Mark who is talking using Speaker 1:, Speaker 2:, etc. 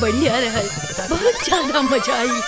Speaker 1: बढ़िया रहा। बहुत ज़्यादा मज़ा आई।